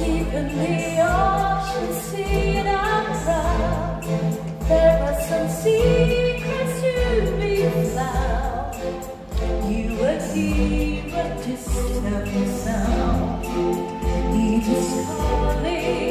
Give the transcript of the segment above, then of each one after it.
deep in the ocean, sea and I'm proud. There are some secrets to be found. You were here, but distant sound. He was calling.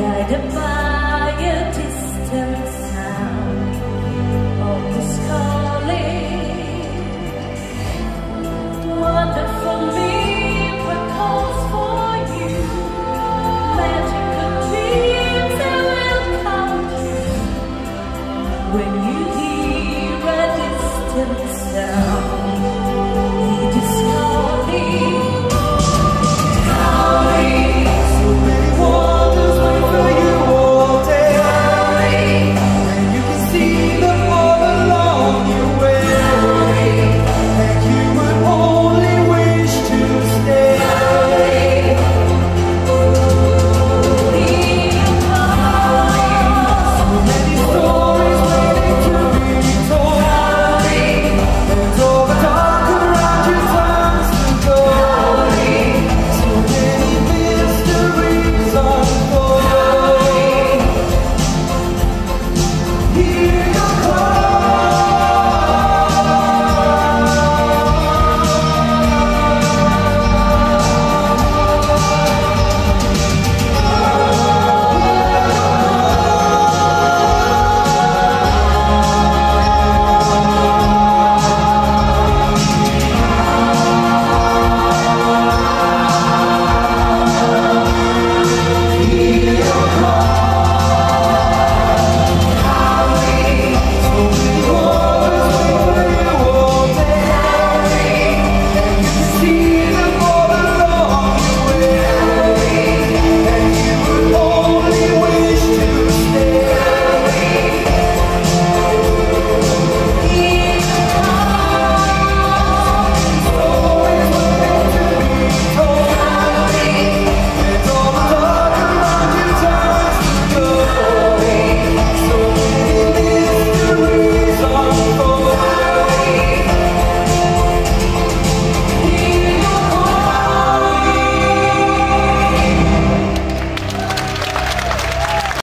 guided by a distant sound of the sky.